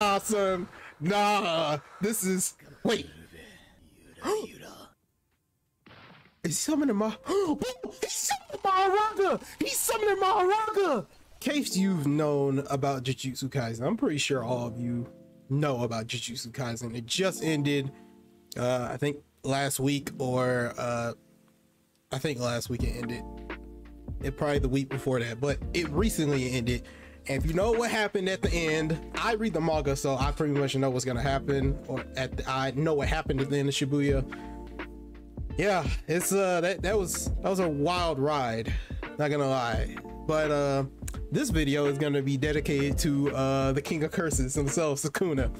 Son. Nah. This is. Wait. Is he summoning my? He's summoning Mahoraga! He's summoning Mahoraga! In case you've known about Jujutsu Kaisen, I'm pretty sure all of you know about Jujutsu Kaisen. It just ended, uh, I think last week, or uh, I think last week it ended. It probably the week before that, but it recently ended. If you know what happened at the end, I read the manga, so I pretty much know what's gonna happen, or at the, I know what happened at the end of Shibuya. Yeah, it's uh that that was that was a wild ride, not gonna lie. But uh this video is gonna be dedicated to uh the King of Curses himself, Sukuna.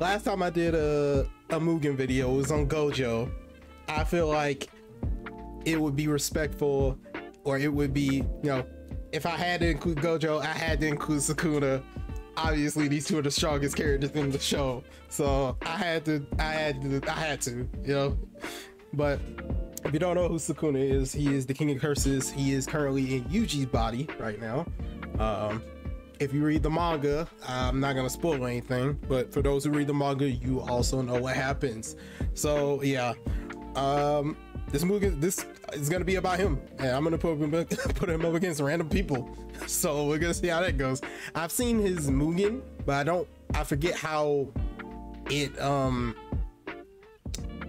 Last time I did a a Mugen video, it was on Gojo. I feel like it would be respectful, or it would be, you know, if I had to include Gojo, I had to include Sukuna. Obviously, these two are the strongest characters in the show, so I had to, I had to, I had to, you know. But if you don't know who Sukuna is, he is the King of Curses. He is currently in Yuji's body right now. Um, if you read the manga, I'm not gonna spoil anything, but for those who read the manga, you also know what happens. So yeah, um, this movie, this is gonna be about him, and I'm gonna put him put him up against random people. So we're gonna see how that goes. I've seen his Mugen, but I don't. I forget how it um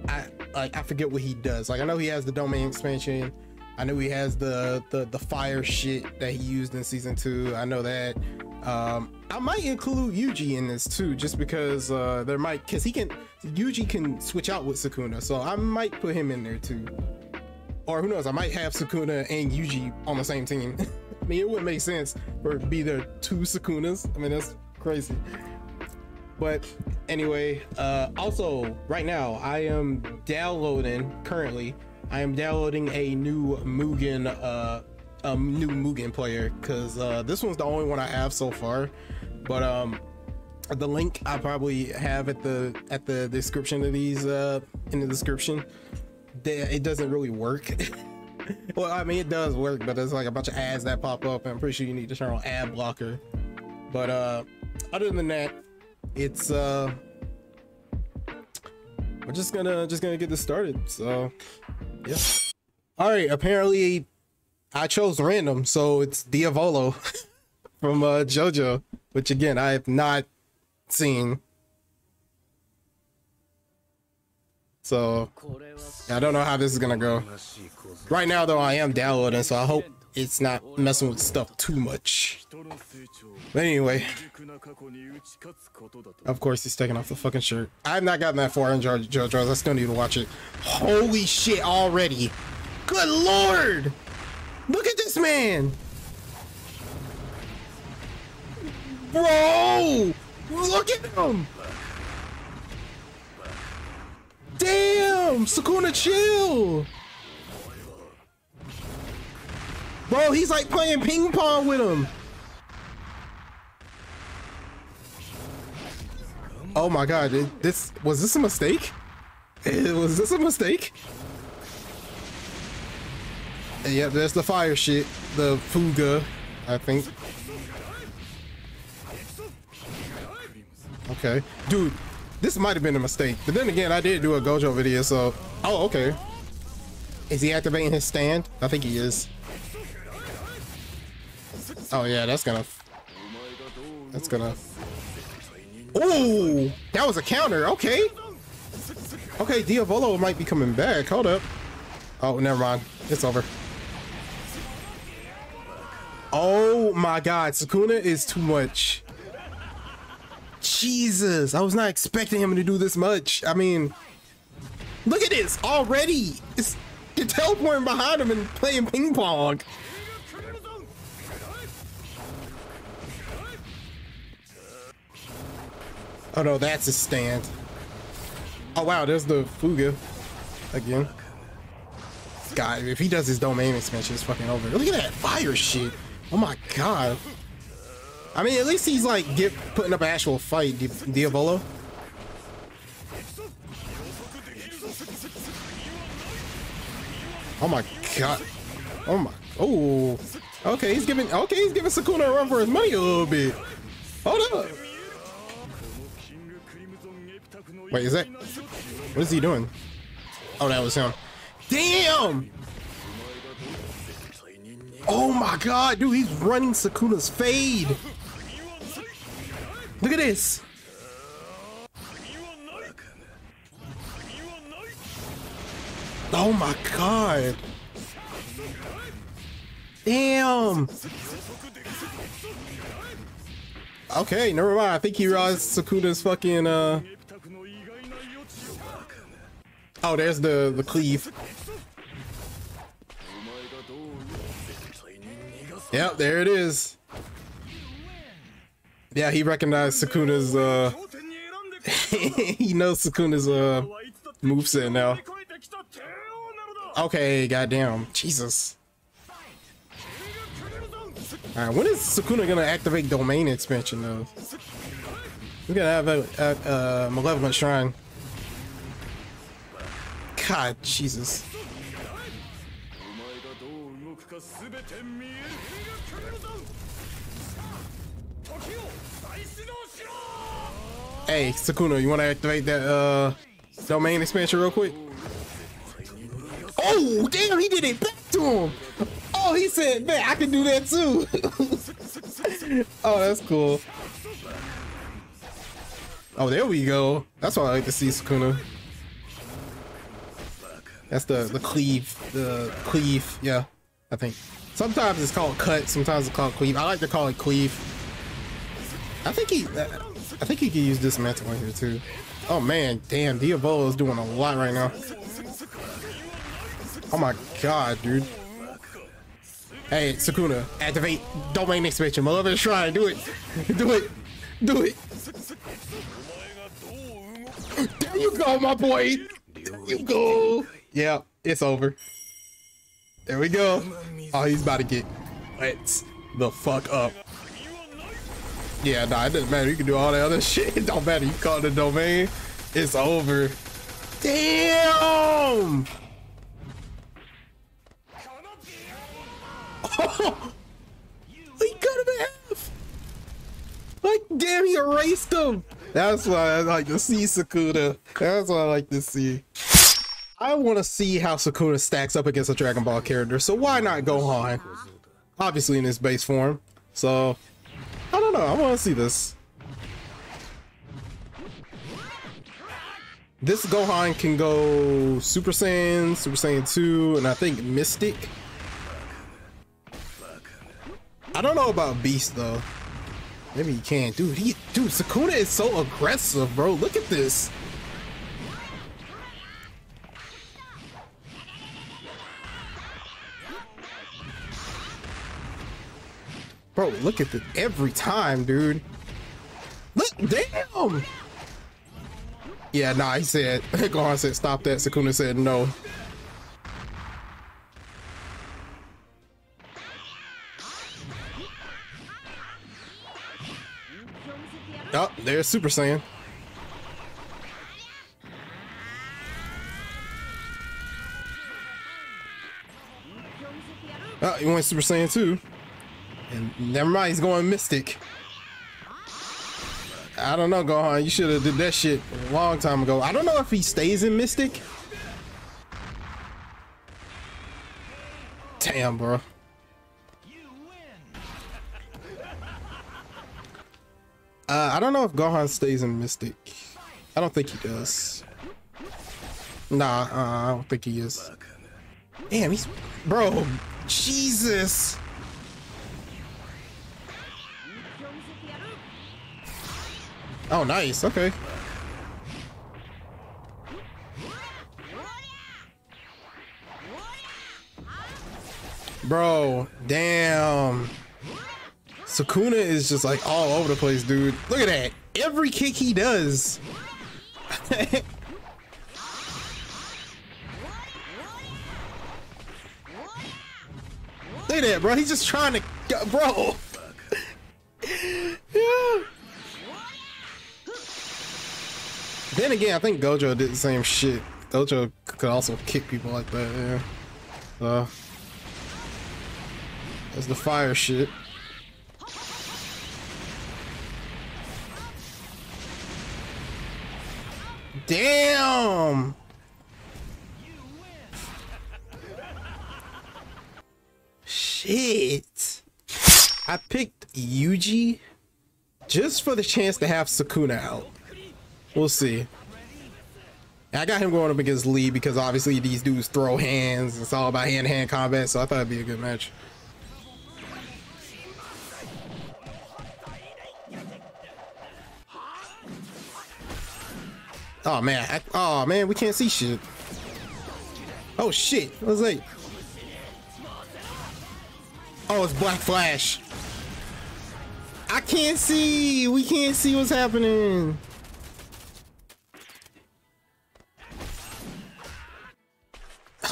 I like I forget what he does. Like I know he has the domain expansion. I know he has the the the fire shit that he used in season two. I know that. Um, I might include Yuji in this too, just because uh, there might because he can Yuji can switch out with Sukuna, so I might put him in there too. Or who knows? I might have Sukuna and Yuji on the same team. I mean, it wouldn't make sense for be there two Sukunas. I mean, that's crazy. But anyway, uh, also right now I am downloading currently. I am downloading a new Mugen, uh, a new Mugen player because uh, this one's the only one I have so far. But um, the link I probably have at the at the description of these uh, in the description. It doesn't really work. well, I mean it does work, but there's like a bunch of ads that pop up, and I'm pretty sure you need to turn on ad blocker. But uh, other than that, it's uh we're just gonna just gonna get this started so yeah all right apparently i chose random so it's diavolo from uh jojo which again i have not seen. So i don't know how this is gonna go. Right now though i am downloading so i hope it's not messing with stuff too much. But anyway, of course he's taking off the fucking shirt. I've not gotten that far in JoJo's. I still need to watch it. Holy shit already. Good lord. Look at this man. Bro, look at him. Damn, Sukuna chill. Bro, he's like playing ping pong with him. Oh my god, this was this a mistake? Was this a mistake? And Yeah, there's the fire shit, the fuga, I think. Okay, dude, this might have been a mistake, but then again, I did do a Gojo video, so oh okay. Is he activating his stand? I think he is. Oh yeah, that's gonna. That's gonna. Oh, that was a counter. Okay. Okay, Diavolo might be coming back. Hold up. Oh, never mind. It's over. Oh my God, Sukuna is too much. Jesus, I was not expecting him to do this much. I mean, look at this already. It's teleporting behind him and playing ping pong. Oh no, that's a stand. Oh wow, there's the Fuga again. God, if he does his domain expansion, it's fucking over. Look at that fire shit. Oh my god. I mean, at least he's like get putting up an actual fight, Di Diavolo. Oh my god. Oh my. Oh. Okay, he's giving. Okay, he's giving Sukuna a run for his money a little bit. Hold up. Wait, is that? What is he doing? Oh, that was him. Damn! Oh my god, dude, he's running Sukuna's fade. Look at this. Oh my god. Damn. Okay, never mind. I think he realized Sukuna's fucking uh Oh, there's the the cleave. Yep, there it is. Yeah, he recognized Sukuna's uh he knows Sukuna's uh moveset now. Okay, goddamn. Jesus. Alright, when is Sukuna gonna activate domain expansion though? We're gonna have a, a, a malevolent shrine. God, Jesus. Hey, Sukuna, you want to activate that uh domain expansion real quick? Oh, damn, he did it back to him. Oh, he said, man, I can do that too. oh, that's cool. Oh, there we go. That's what I like to see, Sukuna. That's the the cleave, the cleave. Yeah, I think. Sometimes it's called cut. Sometimes it's called cleave. I like to call it cleave. I think he. I think he can use this mantle here too. Oh man, damn, Diavolo is doing a lot right now. Oh my god, dude. Hey, Sukuna, activate domain expansion. Malevolent Shrine, do it. Do it. Do it. There you go, my boy. There you go. Yeah, it's over. There we go. Oh, he's about to get wet the fuck up. Yeah, nah, it doesn't matter. You can do all that other shit. It don't matter. You call the domain. It's over. Damn! Oh, he cut him in half. Like, damn, he erased him. That's why I like to see Sukuna. That's what I like to see. I want to see how Sukuna stacks up against a Dragon Ball character, so why not Gohan? Obviously in his base form. So, I don't know. I want to see this. This Gohan can go Super Saiyan, Super Saiyan 2, and I think Mystic. I don't know about Beast though. Maybe he can. Dude, he dude, Sukuna is so aggressive, bro. Look at this. Look at the every time, dude. Look, damn. Yeah, nah, he said, Gohan said, stop that. Sakuna said, no. Oh, there's Super Saiyan. Oh, he went Super Saiyan 2. And never mind, he's going Mystic. I don't know, Gohan. You should have did that shit a long time ago. I don't know if he stays in Mystic. Damn, bro. Uh, I don't know if Gohan stays in Mystic. I don't think he does. Nah, uh, I don't think he is. Damn, he's... Bro, Jesus. Oh, nice. Okay. Bro, damn. Sukuna is just like all over the place, dude. Look at that. Every kick he does. Look at that, bro. He's just trying to, bro. yeah. Then again, I think Gojo did the same shit. Gojo could also kick people like that, yeah. So, that's the fire shit. Damn. Shit. I picked Yuji just for the chance to have Sukuna out. We'll see. I got him going up against Lee because obviously these dudes throw hands. It's all about hand-to-hand -hand combat, so I thought it'd be a good match. Oh man, I, oh man, we can't see shit. Oh shit, what's that? Oh, it's Black Flash. I can't see. We can't see what's happening.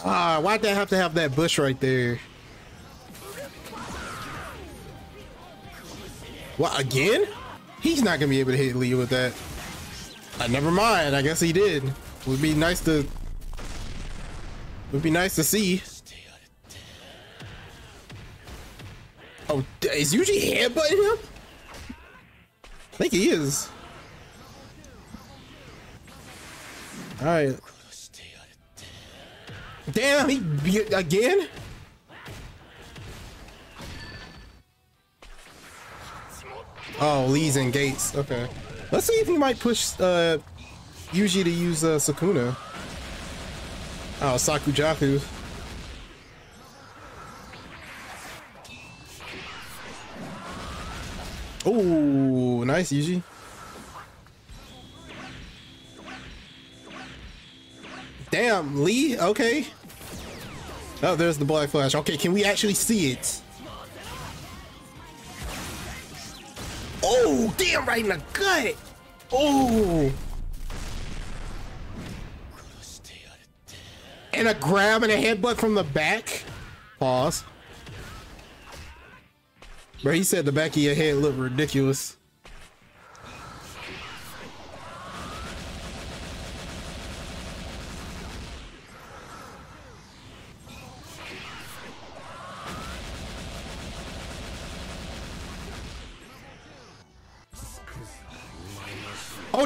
Ah, why'd they have to have that bush right there? What, again? He's not gonna be able to hit Lee with that. Uh, never mind, I guess he did. Would be nice to... Would be nice to see. Oh, is usually headbutting him? I think he is. Alright. Damn, he again? Oh, Lee's and Gates. Okay. Let's see if he might push uh Yuji to use uh Sukuna. Oh, Sakujaku. Oh, nice, Yuji. Damn, Lee, okay. Oh, there's the Black Flash. Okay, can we actually see it? Oh, damn, right in the gut. Oh. And a grab and a headbutt from the back. Pause. Bro, he said the back of your head looked ridiculous.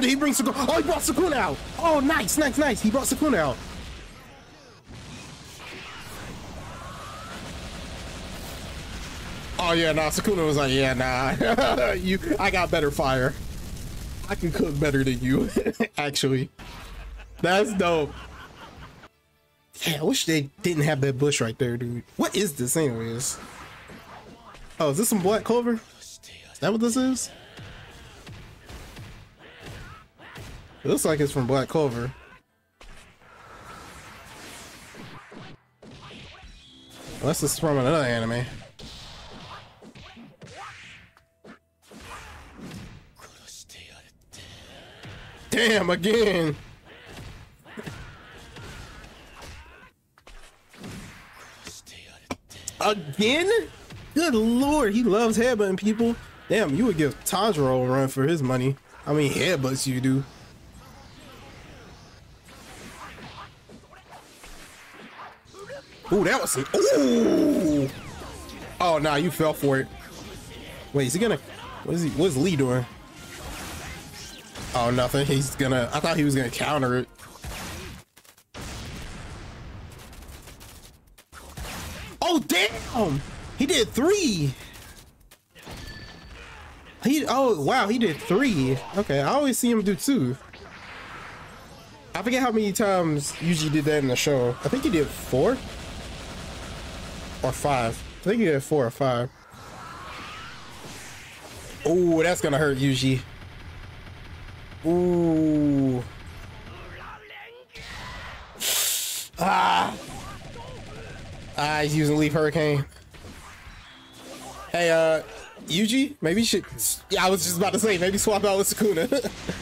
Did he bring Sukuna? Oh, he brought Sukuna out. Oh, nice, nice, nice. He brought Sukuna out. Oh yeah, nah. Sukuna was like, yeah, nah. you, I got better fire. I can cook better than you, actually. That's dope. Yeah, I wish they didn't have that bush right there, dude. What is this, anyways? Oh, is this some black clover? Is that what this is? It looks like it's from Black Clover. Unless it's from another anime. Damn, again! again? Good lord, he loves headbutting people. Damn, you would give Tanjiro a run for his money. I mean, headbutts you do. Ooh, that was some. Ooh. Oh, nah, you fell for it. Wait, is he gonna? What is he? What's Lee doing? Oh, nothing. He's gonna. I thought he was gonna counter it. Oh, damn! He did three. He. Oh, wow. He did three. Okay, I always see him do two. I forget how many times Yuji did that in the show. I think he did four or five. I think you had four or five. Oh, that's gonna hurt Yuji. Ooh. Ah. Ah, he's using Leaf Hurricane. Hey, uh, Yuji, maybe you should. Yeah, I was just about to say, maybe swap out with Sukuna.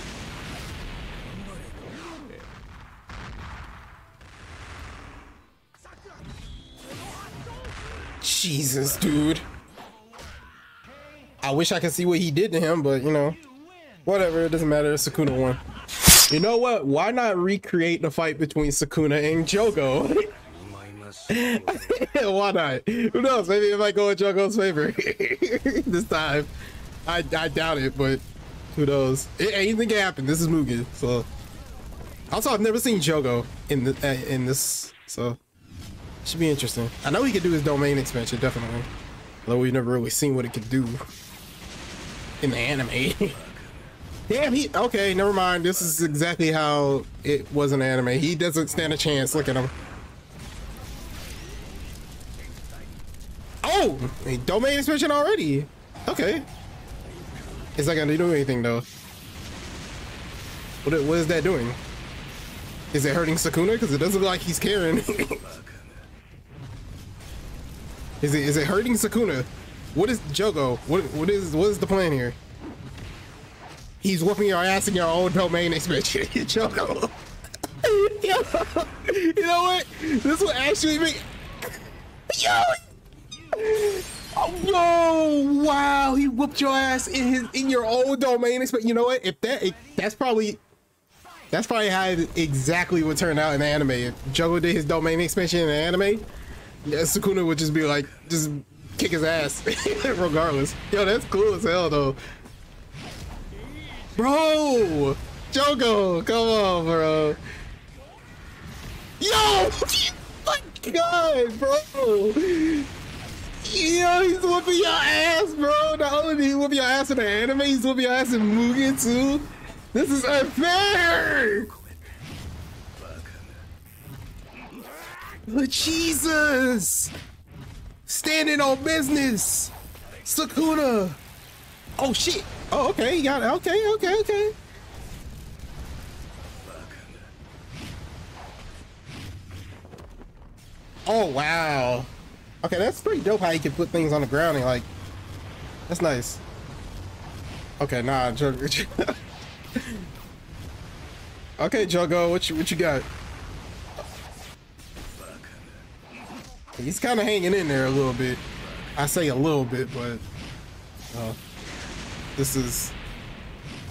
Jesus, dude. I wish I could see what he did to him, but you know, whatever. It doesn't matter. Sakuna won. You know what? Why not recreate the fight between Sakuna and Jogo? Why not? Who knows? Maybe it might go in Jogo's favor this time. I, I doubt it, but who knows? It, anything can happen. This is Mugen, so Also, I've never seen Jogo in the uh, in this, so should be interesting. I know he could do his domain expansion, definitely. Although we've never really seen what it could do in the anime. Damn, he okay. Never mind. This is exactly how it was in anime. He doesn't stand a chance. Look at him. Oh, a domain expansion already. Okay. Is that gonna do anything though? What, what is that doing? Is it hurting Sakuna? Because it doesn't look like he's caring. is it is it hurting Sakuna? What is Jogo? What what is what is the plan here? He's whooping your ass in your own domain expansion. Jogo. Yo, you know what? This will actually make. Yo. Oh no! wow! He whooped your ass in his in your own domain. But you know what? If that that's probably that's probably how it exactly would turn out in the anime. If Jogo did his domain expansion in the anime, yeah, Sukuna would just be like, just kick his ass, regardless. Yo, that's cool as hell though. Bro, Jogo, come on, bro. Yo, my God, bro. Yo, he's whooping your ass, bro. Not only he whoop your ass in the anime, he's whooping your ass in Mugen too. This is unfair! But Jesus! Standing on business! Sakuna! Oh shit! Oh, okay, you got it. Okay, okay, okay. Oh, wow. Okay, that's pretty dope how you can put things on the ground and like, that's nice. Okay, nah, okay, Jogo, what you what you got? He's kind of hanging in there a little bit. I say a little bit, but uh, this is.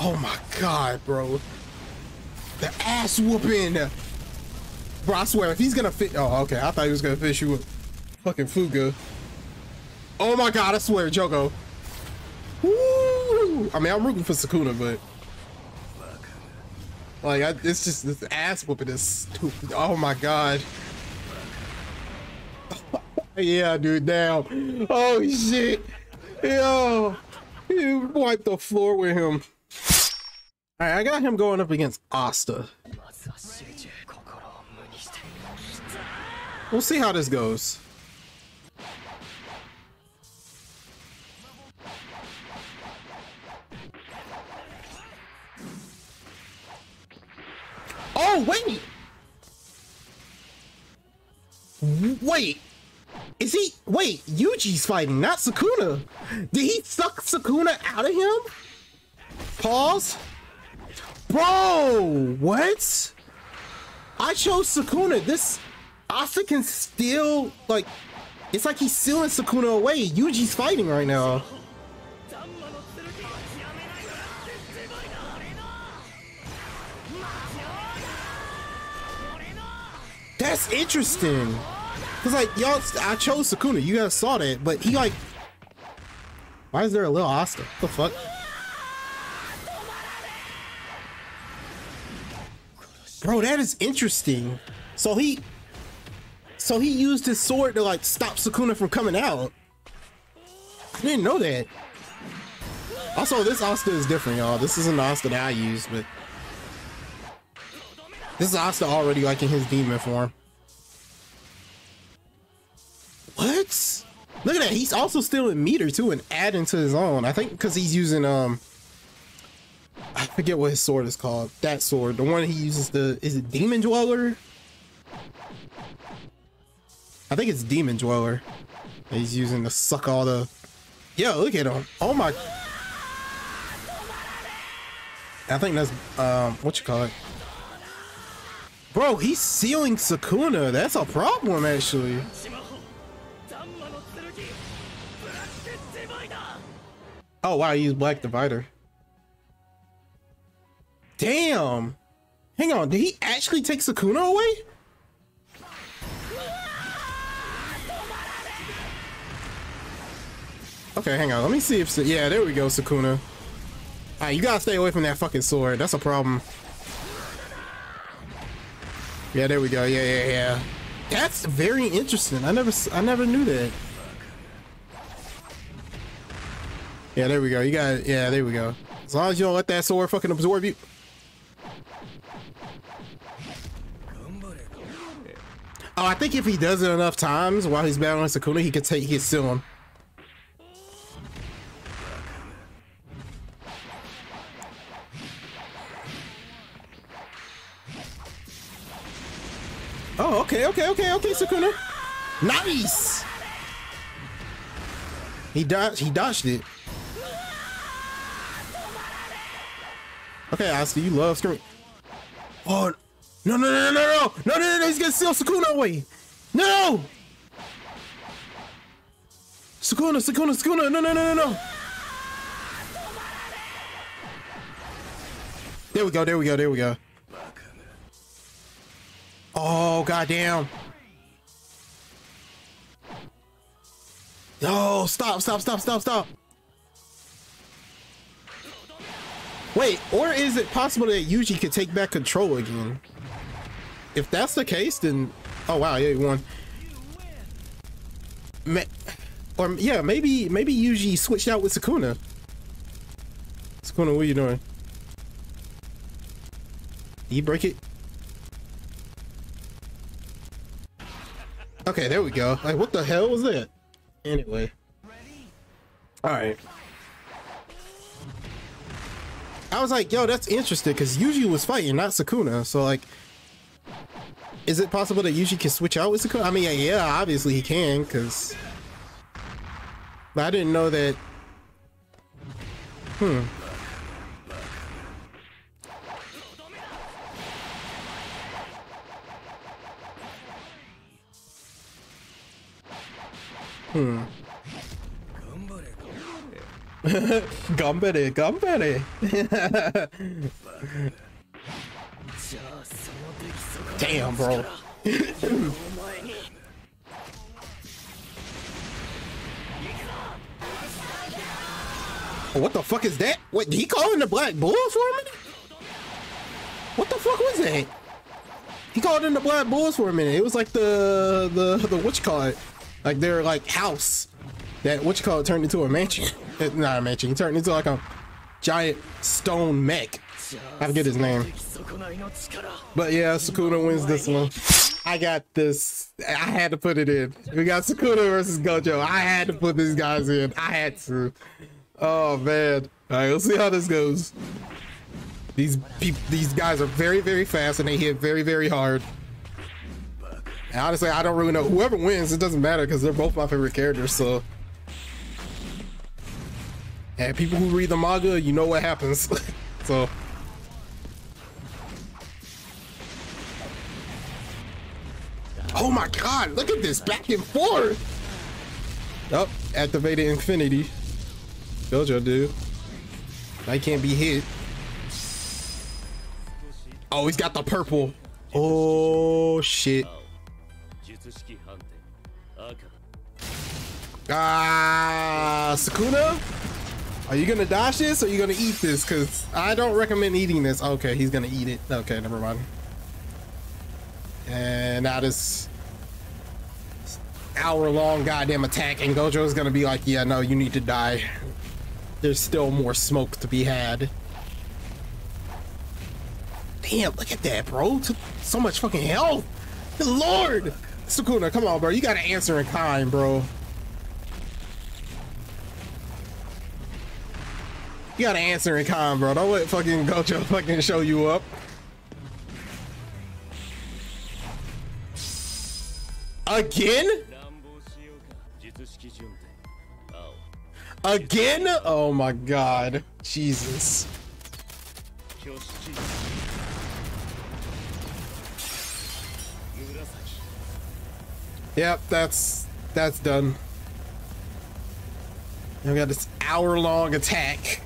Oh my god, bro! The ass whooping, bro! I swear, if he's gonna fit. Oh, okay. I thought he was gonna fish you with fucking Fuga. Oh my god! I swear, Jogo. Woo! I mean, I'm rooting for Sukuna, but like, I, it's just this ass whooping is stupid. Oh my god. Yeah, dude, down. Oh shit. Yo, you wiped the floor with him. Alright, I got him going up against Asta. We'll see how this goes. Yuji's fighting, not Sukuna! Did he suck Sukuna out of him? Pause? Bro, what? I chose Sukuna. This Asta can still like it's like he's sealing Sukuna away. Yuji's fighting right now. That's interesting. Cause like y'all, I chose Sukuna. You guys saw that, but he like, why is there a little Asta? What the fuck? Bro, that is interesting. So he, so he used his sword to like stop Sukuna from coming out. I didn't know that. Also, this Asta is different, y'all. This isn't the Asta that I use, but this is Asta already like in his demon form. Look at that. He's also still in meter too and adding to his own. I think because he's using um I forget what his sword is called. That sword. The one he uses the is it Demon Dweller? I think it's Demon Dweller. He's using to suck all the Yo, look at him. Oh my I think that's um what you call it. Bro, he's sealing Sakuna. That's a problem, actually. Oh, wow, he used Black Divider. Damn. Hang on, did he actually take Sukuna away? Okay, hang on. Let me see if... Yeah, there we go, Sukuna. Alright, you gotta stay away from that fucking sword. That's a problem. Yeah, there we go. Yeah, yeah, yeah. That's very interesting. I never, I never knew that. Yeah, there we go. You got, yeah, there we go. As long as you don't let that sword fucking absorb you. Oh, I think if he does it enough times while he's battling Sakuna, he can take, can seal him. Oh, okay, okay, okay, okay, Sakuna. Nice! He dodged, he dodged it. Okay, Asuka, you love screaming. Oh, no, no, no, no, no, no, no, no, no, he's gonna steal Sukuna away. No! Sukuna, Sukuna, Sukuna, no, no, no, no, no. There we go, there we go, there we go. Oh, goddamn. No, stop, stop, stop, stop, stop. Wait, or is it possible that Yuji could take back control again? If that's the case, then... Oh, wow, yeah, he won. Ma or, yeah, maybe maybe Yuji switched out with Sukuna. Sukuna, what are you doing? You break it? Okay, there we go. Like, what the hell was that? Anyway. Alright. I was like, yo, that's interesting, because Yuji was fighting, not Sukuna. So, like, is it possible that Yuji can switch out with Sukuna? I mean, yeah, yeah obviously he can, because... But I didn't know that... Hmm. Hmm. 頑張れ頑張れ Damn, bro. what the fuck is that? What he calling the black bulls for a minute? What the fuck was that? He called in the black bulls for a minute. It was like the the the what you call it? Like their like house that what you call it turned into a mansion. Not a mansion. It turned into like a giant stone mech. I forget his name. But yeah, Sukuna wins this one. I got this. I had to put it in. We got Sukuna versus Gojo. I had to put these guys in. I had to. Oh man. All right, let's see how this goes. These these guys are very, very fast and they hit very, very hard. And honestly, I don't really know. Whoever wins, it doesn't matter because they're both my favorite characters. So, and people who read the manga, you know what happens. so. Oh my god, look at this back and forth. Oh, activated infinity. Gojo, dude. I can't be hit. Oh, he's got the purple. Oh, shit. Ah, Sukuna? Are you gonna dash this or are you gonna eat this? Cause I don't recommend eating this. Okay, he's gonna eat it. Okay, never mind. And now this hour long goddamn attack and Gojo is gonna be like, yeah, no, you need to die. There's still more smoke to be had. Damn, look at that, bro. So much fucking health. Good lord. Sukuna, come on, bro. You gotta answer in kind, bro. You gotta answer in kind, bro. Don't let fucking Gojo fucking show you up. Again? Again? Oh my god. Jesus. Yep, that's that's done. We got this hour-long attack.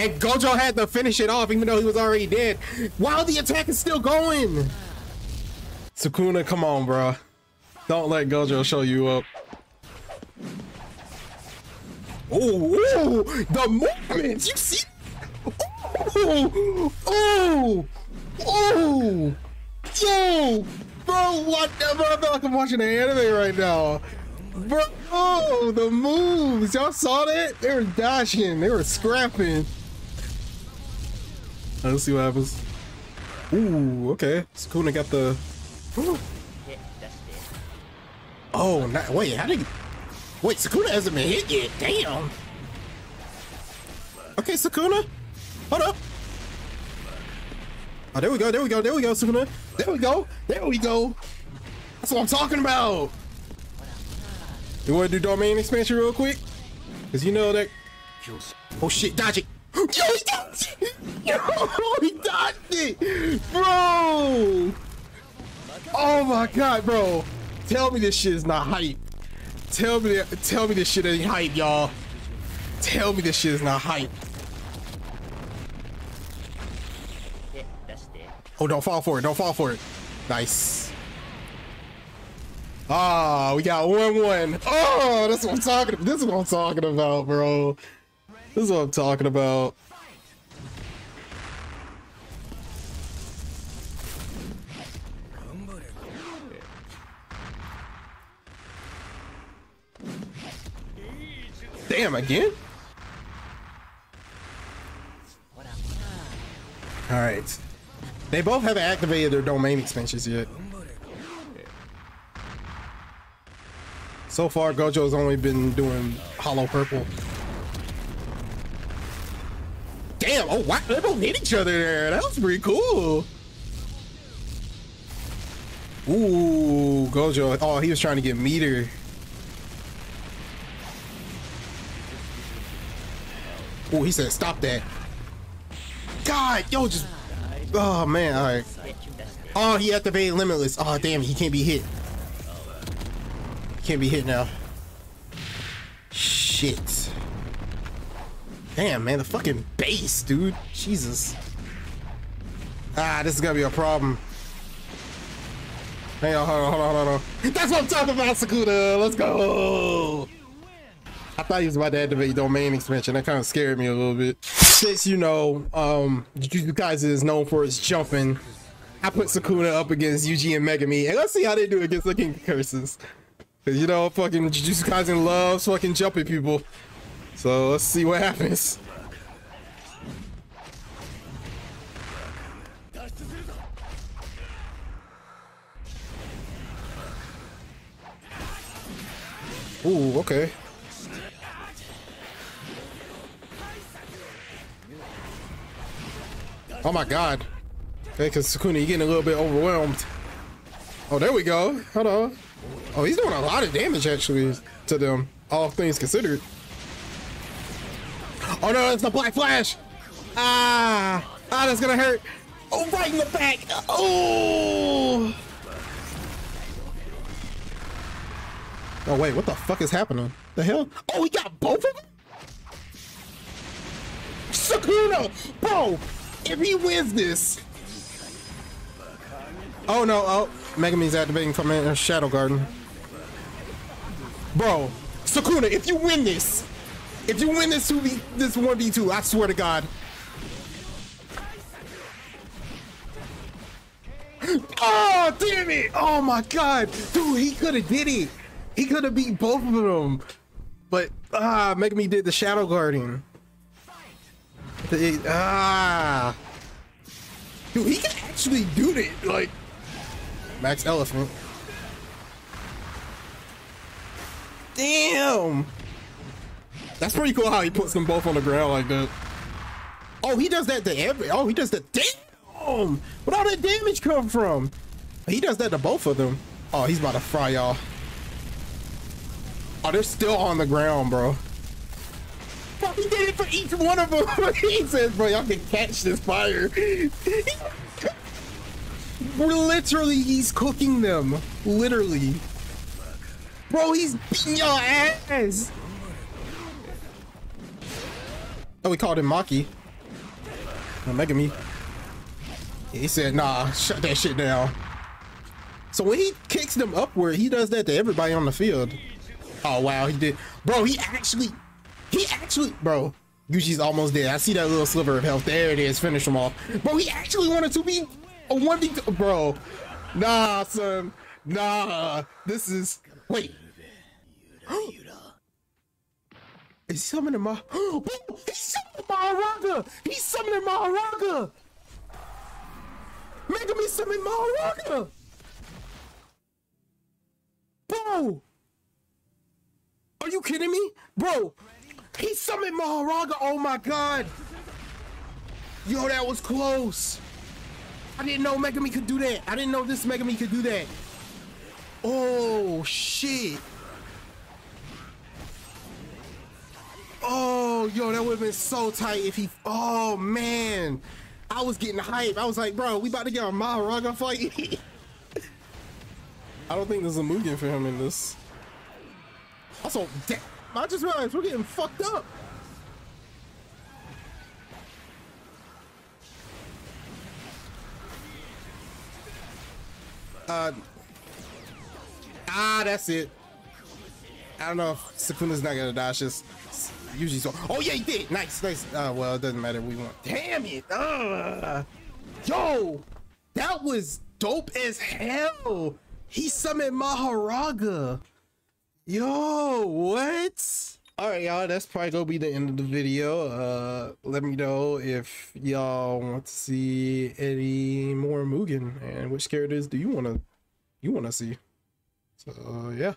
And Gojo had to finish it off even though he was already dead. While the attack is still going. Sukuna, come on, bro. Don't let Gojo show you up. Oh, the movements! You see? Oh, oh, oh, Yo! Bro, what the bro, I feel like I'm watching an anime right now. Bro, oh, the moves. Y'all saw that? They were dashing. They were scrapping. Let's see what happens. Ooh, okay. Sukuna got the. Ooh. Oh, not, wait, how did. Wait, Sukuna hasn't been hit yet. Damn. Okay, Sukuna. Hold up. Oh, there we go, there we go, there we go, Sukuna. There we go, there we go. That's what I'm talking about. You want to do domain expansion real quick? Because you know that. Oh shit, dodge it. Yo, he dodged it. Bro. Oh my god, bro. Tell me this shit is not hype. Tell me, tell me this shit ain't hype, y'all. Tell me this shit is not hype. Oh, don't fall for it. Don't fall for it. Nice. Ah, we got one one. Oh, that's what I'm talking about. This is what I'm talking about, bro. This is what I'm talking about. Damn, again? All right. They both haven't activated their domain expansions yet. So far, Gojo's only been doing hollow purple. Damn, oh wow, they both hit each other there. That was pretty cool. Ooh, Gojo. Oh, he was trying to get meter. Oh, he said, stop that. God, yo, just. Oh, man, all right. Oh, he activated Limitless. Oh, damn, he can't be hit. He can't be hit now. Shit. Damn, man, the fucking base, dude. Jesus. Ah, this is gonna be a problem. Hang on, hold on, hold on, hold on. That's what I'm talking about, Sukuna. Let's go. I thought he was about to activate domain expansion. That kind of scared me a little bit. Since you know, um, Jujutsu Kaisen is known for its jumping, I put Sukuna up against Yuji and Megumi, and let's see how they do against the King Curses. Cause you know, fucking Jujutsu Kaisen loves fucking jumping people. So let's see what happens. Ooh, okay. Oh my god. Okay, because Sukuna, you're getting a little bit overwhelmed. Oh, there we go. Hold on. Oh, he's doing a lot of damage, actually, to them, all things considered. Oh no, it's the Black Flash! Ah! Ah, that's gonna hurt! Oh, right in the back! Oh! Oh wait, what the fuck is happening? The hell? Oh, he got both of them? Sukuna! Bro, if he wins this... Oh no, oh, Megumi's activating from Shadow Garden. Bro, Sukuna, if you win this, if you win this 2v, this 1v2, I swear to God. Oh, damn it! Oh my God, dude, he could have did it. He could have beat both of them, but ah, Megumi did the Shadow Garden. The, ah, dude, he can actually do it. Like Max Elephant. Damn. That's pretty cool how he puts them both on the ground like that. Oh, he does that to every. Oh, he does that. Damn. Where all that damage come from? He does that to both of them. Oh, he's about to fry y'all. Oh, they're still on the ground, bro. He did it for each one of them. he says, bro, y'all can catch this fire. Literally, he's cooking them. Literally. Bro, he's beating your ass. Oh, we called him Maki. Oh, Megumi. He said, nah, shut that shit down. So when he kicks them upward, he does that to everybody on the field. Oh, wow, he did. Bro, he actually, he actually, bro, Yuji's almost dead. I see that little sliver of health. There it is. Finish him off. Bro, he actually wanted to be A 1v2, bro. Nah, son. Nah. This is. Wait. Is he summoning my. He's summoning my Mahoraga! Oh, he's summoning my Mahoraga! Megumi summon Mahoraga! Bro! Are you kidding me? Bro, he summoned Mahoraga. Oh my god. Yo, that was close. I didn't know Megumi could do that. I didn't know this Megumi could do that. Oh, shit. Oh, yo, that would have been so tight if he. Oh, man. I was getting hype. I was like, bro, we about to get a Mahoraga fight. I don't think there's a Mugen for him in this. Also, I just realized we're getting fucked up. Uh, ah, that's it. I don't know if Sukuna's not gonna dash us. Usually so. Oh yeah, he did. Nice, nice. Uh, well, it doesn't matter. We want. Damn it. Uh, yo, that was dope as hell. He summoned Mahoraga. Yo, what? All right, y'all. That's probably gonna be the end of the video. Uh, let me know if y'all want to see any more Mugen and which characters do you wanna you wanna see. So uh, yeah.